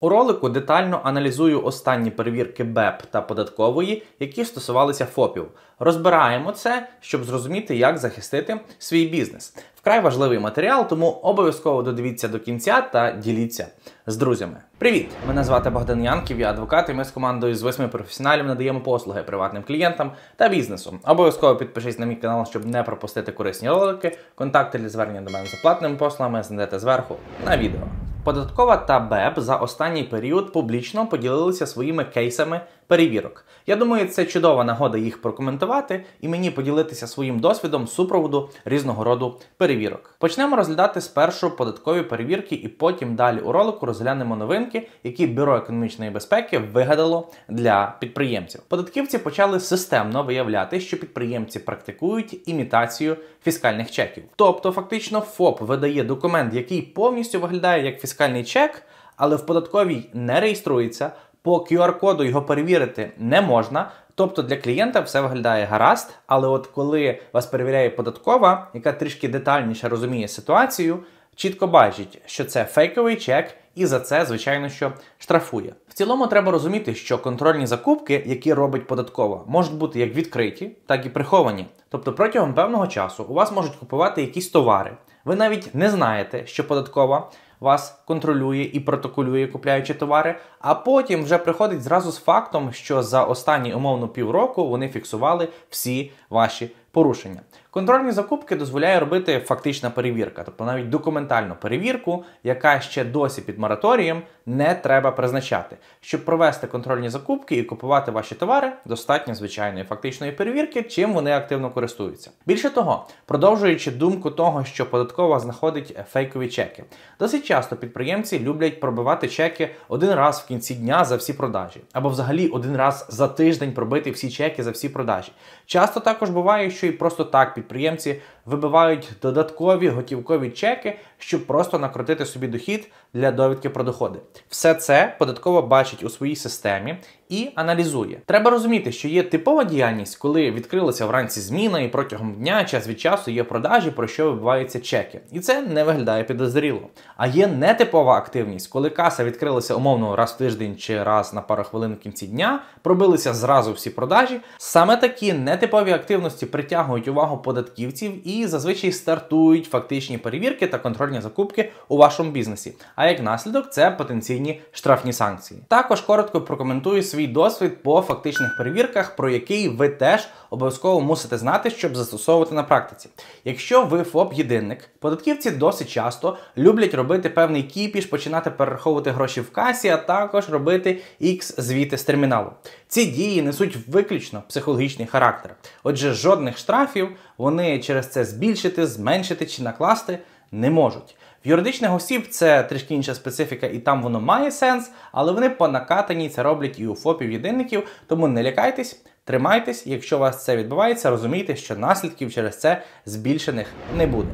У ролику детально аналізую останні перевірки БЕП та податкової, які стосувалися ФОПів. Розбираємо це, щоб зрозуміти, як захистити свій бізнес. Вкрай важливий матеріал, тому обов'язково додивіться до кінця та діліться з друзями. Привіт! Мене звати Богдан Янків, я адвокат, і ми з командою з восьми професіоналів надаємо послуги приватним клієнтам та бізнесу. Обов'язково підпишись на мій канал, щоб не пропустити корисні ролики. Контакти для звернення до мене за платними послугами знайдете зверху на відео. Податкова та БЕП за останній період публічно поділилися своїми кейсами перевірок. Я думаю, це чудова нагода їх прокоментувати і мені поділитися своїм досвідом супроводу різного роду перевірок. Почнемо розглядати спершу податкові перевірки, і потім далі у ролику розглянемо новинки, які бюро економічної безпеки вигадало для підприємців. Податківці почали системно виявляти, що підприємці практикують імітацію фіскальних чеків. Тобто, фактично, ФОП видає документ, який повністю виглядає як фіскальний чек, але в податковій не реєструється. По QR-коду його перевірити не можна. Тобто для клієнта все виглядає гаразд, але от коли вас перевіряє податкова, яка трішки детальніше розуміє ситуацію, чітко бачить, що це фейковий чек, і за це, звичайно, що штрафує. В цілому треба розуміти, що контрольні закупки, які робить податкова, можуть бути як відкриті, так і приховані. Тобто протягом певного часу у вас можуть купувати якісь товари. Ви навіть не знаєте, що податкова вас контролює і протоколює, купляючи товари, а потім вже приходить зразу з фактом, що за останні умовно півроку вони фіксували всі ваші порушення. Контрольні закупки дозволяє робити фактична перевірка, тобто навіть документальну перевірку, яка ще досі під мораторієм не треба призначати. Щоб провести контрольні закупки і купувати ваші товари, достатньо звичайної фактичної перевірки, чим вони активно користуються. Більше того, продовжуючи думку того, що податкова знаходить фейкові чеки, досить часто підприємці люблять пробивати чеки один раз в кінці дня за всі продажі, або взагалі один раз за тиждень пробити всі чеки за всі продажі. Часто також буває, що і просто так підприємці вибивають додаткові готівкові чеки, щоб просто накрутити собі дохід для довідки про доходи. Все це податково бачить у своїй системі і аналізує. Треба розуміти, що є типова діяльність, коли відкрилася вранці зміна, і протягом дня час від часу є продажі, про що вибиваються чеки. І це не виглядає підозріло. А є нетипова активність, коли каса відкрилася умовно раз в тиждень чи раз на пару хвилин в кінці дня, пробилися зразу всі продажі. Саме такі нетипові активності притягують увагу податківців і зазвичай стартують фактичні перевірки та контрольні закупки у вашому бізнесі. А як наслідок, це потенційні штрафні санкції. Також коротко прокоментую свій досвід по фактичних перевірках, про який ви теж обов'язково мусите знати, щоб застосовувати на практиці. Якщо ви ФОП-єдинник, податківці досить часто люблять робити певний кіпіш, починати перераховувати гроші в касі, а також робити x звіти з терміналу. Ці дії несуть виключно психологічний характер. Отже, жодних штрафів вони через це збільшити, зменшити чи накласти не можуть. В юридичних осіб це трішки інша специфіка, і там воно має сенс, але вони по накатанні це роблять і у ФОПів єдинників, тому не лякайтесь, тримайтесь, якщо у вас це відбувається, розумійте, що наслідків через це збільшених не буде.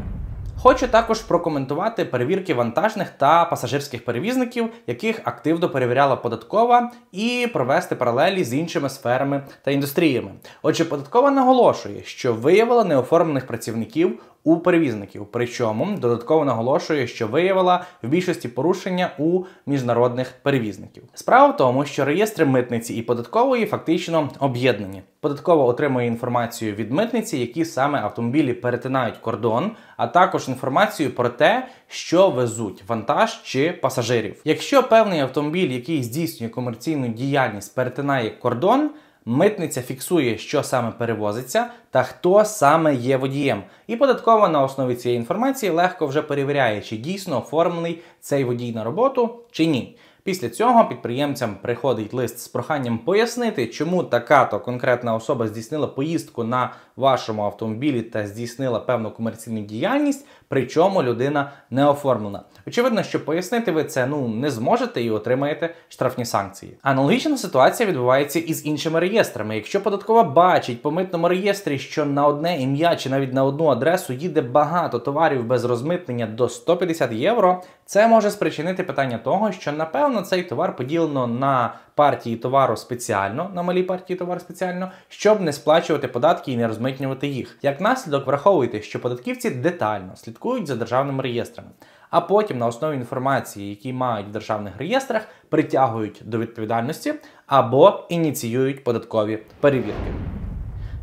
Хочу також прокоментувати перевірки вантажних та пасажирських перевізників, яких активно перевіряла податкова, і провести паралелі з іншими сферами та індустріями. Отже, податкова наголошує, що виявила неоформлених працівників у перевізників. Причому додатково наголошує, що виявила в більшості порушення у міжнародних перевізників. Справа в тому, що реєстри митниці і податкової фактично об'єднані. Податкова отримує інформацію від митниці, які саме автомобілі перетинають кордон, а також інформацію про те, що везуть вантаж чи пасажирів. Якщо певний автомобіль, який здійснює комерційну діяльність, перетинає кордон. Митниця фіксує, що саме перевозиться та хто саме є водієм. І податкова на основі цієї інформації легко вже перевіряє, чи дійсно оформлений цей водій на роботу чи ні. Після цього підприємцям приходить лист з проханням пояснити, чому така-то конкретна особа здійснила поїздку на вашому автомобілі та здійснила певну комерційну діяльність, причому людина не оформлена. Очевидно, що пояснити ви це ну не зможете і отримаєте штрафні санкції. Аналогічна ситуація відбувається і з іншими реєстрами. Якщо податкова бачить по митному реєстрі, що на одне ім'я чи навіть на одну адресу їде багато товарів без розмитнення до 150 євро, це може спричинити питання того, що напевно цей товар поділено на партії товару спеціально, на малій партії товару спеціально, щоб не сплачувати податки і не розмитнювати їх. Як наслідок, враховуйте, що податківці детально слідкують за державними реєстрами. а потім на основі інформації, які мають в державних реєстрах, притягують до відповідальності або ініціюють податкові перевірки.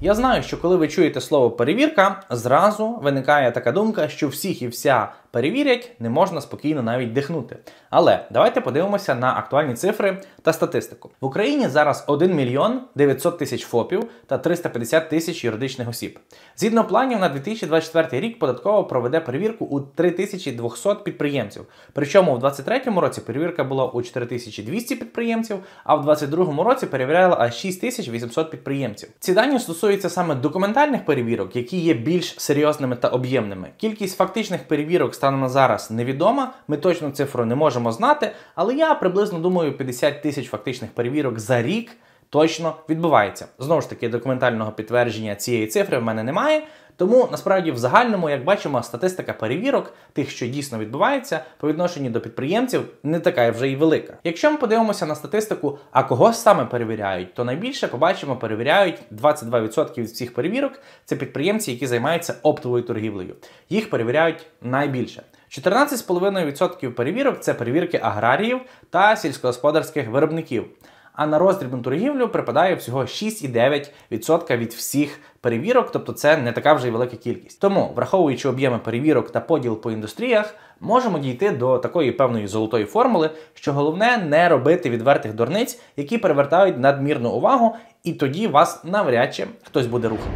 Я знаю, що коли ви чуєте слово перевірка, зразу виникає така думка, що всіх і вся перевірять, не можна спокійно навіть дихнути. Але давайте подивимося на актуальні цифри та статистику. В Україні зараз 1 мільйон 900 тисяч ФОПів та 350 тисяч юридичних осіб. Згідно планів на 2024 рік податкова проведе перевірку у 3200 підприємців. Причому в 2023 році перевірка була у 4200 підприємців, а в 2022 році перевіряла аж 6800 підприємців. Ці дані стосуються саме документальних перевірок, які є більш серйозними та об'ємними. Кількість фактичних перевірок станом на зараз невідома. Ми точно цифру не можемо знати, але я приблизно думаю 50 тисяч фактичних перевірок за рік. Точно відбувається. Знову ж таки, документального підтвердження цієї цифри в мене немає. Тому насправді в загальному, як бачимо, статистика перевірок, тих, що дійсно відбувається, по відношенню до підприємців, не така вже й велика. Якщо ми подивимося на статистику, а кого саме перевіряють, то найбільше побачимо, перевіряють 22% від всіх перевірок. Це підприємці, які займаються оптовою торгівлею. Їх перевіряють найбільше. 14,5% перевірок це перевірки аграріїв та сільськогосподарських виробників. А на роздрібну торгівлю припадає всього 6,9% від всіх перевірок, тобто це не така вже й велика кількість. Тому, враховуючи об'єми перевірок та поділ по індустріях, можемо дійти до такої певної золотої формули, що головне не робити відвертих дурниць, які привертають надмірну увагу, і тоді вас навряд чи хтось буде рухати.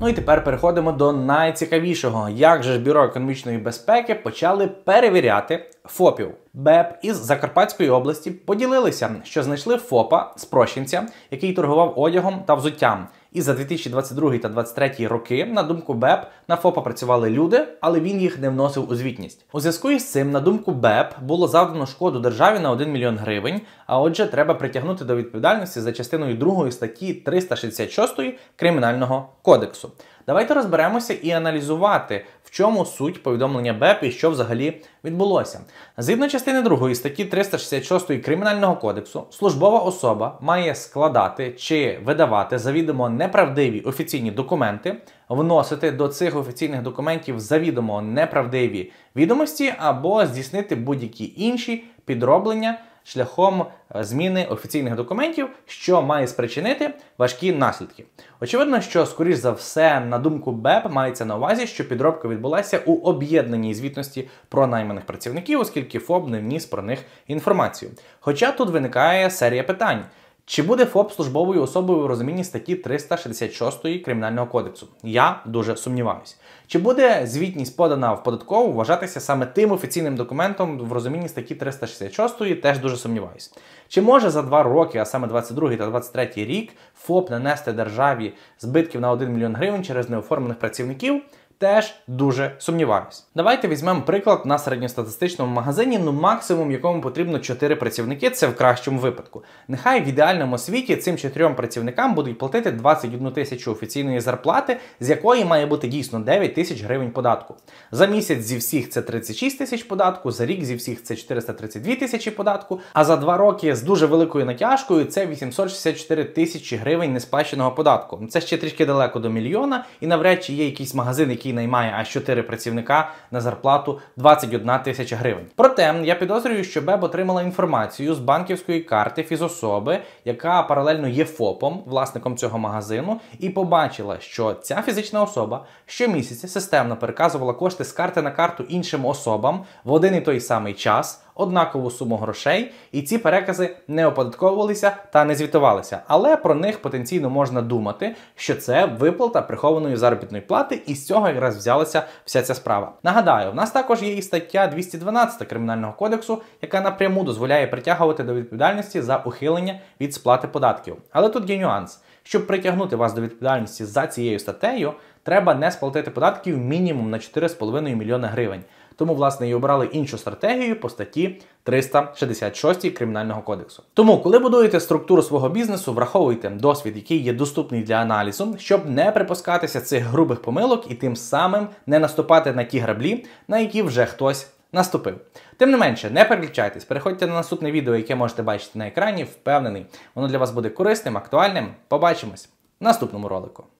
Ну і тепер переходимо до найцікавішого, як же бюро економічної безпеки почали перевіряти ФОПів. БЕП із Закарпатської області поділилися, що знайшли ФОПа спрощенця, який торгував одягом та взуттям. І за 2022 та 2023 роки, на думку БЕП, на ФОПа працювали люди, але він їх не вносив у звітність. У зв'язку із цим, на думку БЕП, було завдано шкоду державі на 1 мільйон гривень. А отже, треба притягнути до відповідальності за частиною 2 статті 366 Кримінального кодексу. Давайте розберемося і аналізувати, в чому суть повідомлення БЕП і що взагалі відбулося. Згідно частини 2 статті 366 Кримінального кодексу, службова особа має складати чи видавати завідомо неправдиві офіційні документи, вносити до цих офіційних документів завідомо неправдиві відомості або здійснити будь-які інші підроблення шляхом е, зміни офіційних документів, що має спричинити важкі наслідки. Очевидно, що, скоріш за все, на думку БЕП мається на увазі, що підробка відбулася у об'єднаній звітності про найманих працівників, оскільки ФОБ не вніс про них інформацію. Хоча тут виникає серія питань. Чи буде ФОП службовою особою в розумінні статті 366 Кримінального кодексу? Я дуже сумніваюся. Чи буде звітність подана в податкову вважатися саме тим офіційним документом в розумінні статті 366, теж дуже сумніваюся. Чи може за два роки, а саме 22 та 23 рік, ФОП нанести державі збитків на 1 мільйон гривень через неоформлених працівників? Теж дуже сумніваюсь. Давайте візьмемо приклад на середньостатистичному магазині, ну максимум якому потрібно 4 працівники, це в кращому випадку. Нехай в ідеальному світі цим чотирьом працівникам будуть платити 21 тисячу офіційної зарплати, з якої має бути дійсно 9 тисяч гривень податку. За місяць зі всіх це 36 тисяч податку, за рік зі всіх це 432 тисячі податку, а за два роки з дуже великою натяжкою це 864 тисячі гривень несплаченого податку. Це ще трішки далеко до мільйона, і навряд чи є якийсь магазин, який який наймає аж 4 працівника на зарплату 21 тисяча гривень. Проте я підозрюю, що БЕБ отримала інформацію з банківської карти фізособи, яка паралельно є ФОПом, власником цього магазину, і побачила, що ця фізична особа щомісяця системно переказувала кошти з карти на карту іншим особам в один і той самий час однакову суму грошей, і ці перекази не оподатковувалися та не звітувалися. Але про них потенційно можна думати, що це виплата прихованої заробітної плати, і з цього якраз взялася вся ця справа. Нагадаю, в нас також є і стаття 212 кримінального кодексу, яка напряму дозволяє притягувати до відповідальності за ухилення від сплати податків. Але тут є нюанс. Щоб притягнути вас до відповідальності за цією статтею, треба не сплатити податків мінімум на 4,5 мільйона гривень. Тому, власне, і обрали іншу стратегію по статті 366 Кримінального кодексу. Тому, коли будуєте структуру свого бізнесу, враховуйте досвід, який є доступний для аналізу, щоб не припускатися цих грубих помилок і тим самим не наступати на ті граблі, на які вже хтось. Наступив. Тим не менше, не переключайтесь, переходьте на наступне відео, яке можете бачити на екрані. Впевнений, воно для вас буде корисним, актуальним. Побачимось в наступному ролику.